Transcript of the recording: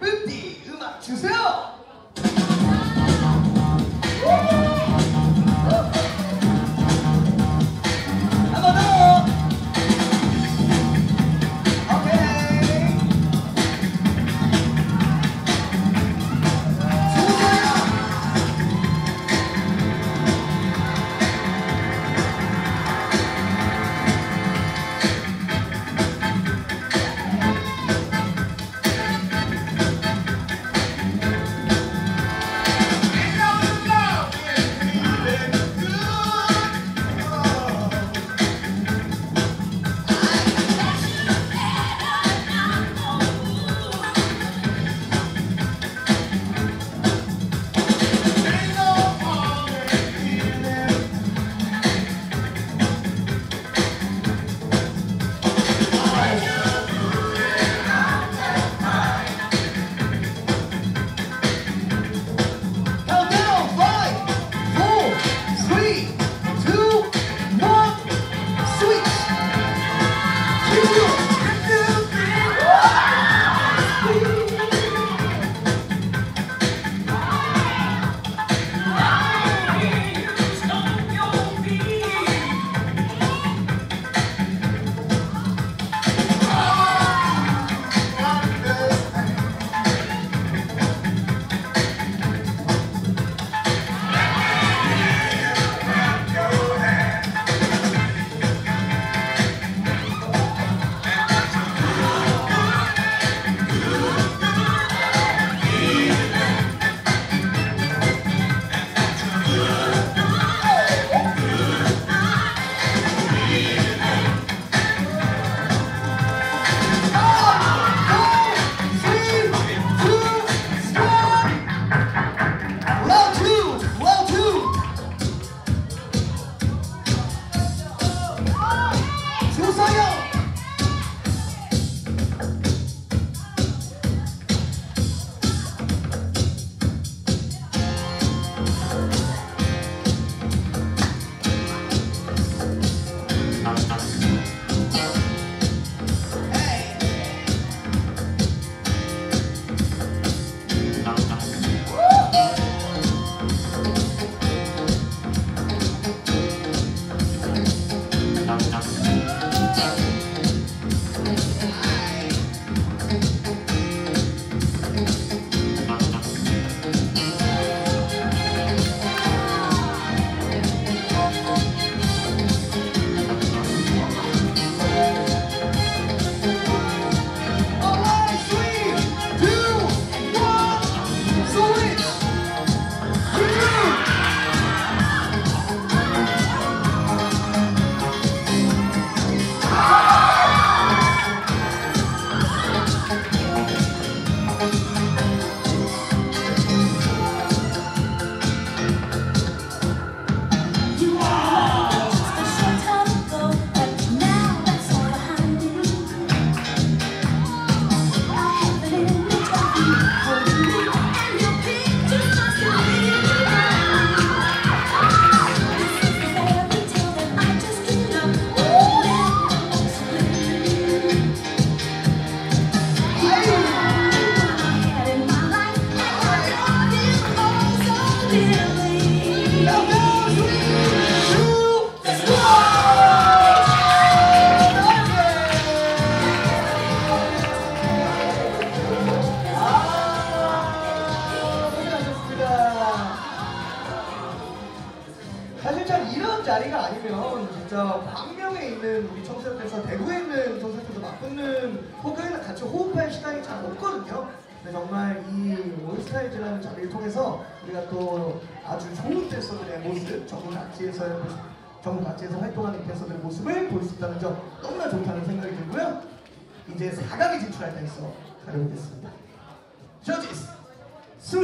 뿌띠 음악 주세요. 자리가 아니면 진짜 광명에 있는 우리 청소년께서 대구에 있는 청소년께서 맞붙는 혹은 같이 호흡할 시간이 잘 없거든요. 근데 정말 이 올스타이즈라는 자리를 통해서 우리가 또 아주 좋은 댄서들의 모습, 전국 각지에서의 모습, 전국 각지에서 활동하는 댄서들의 모습을 볼 수 있다는 점 너무나 좋다는 생각이 들고요. 이제 4강에 진출할 댄서 가려보겠습니다. 저지스 3,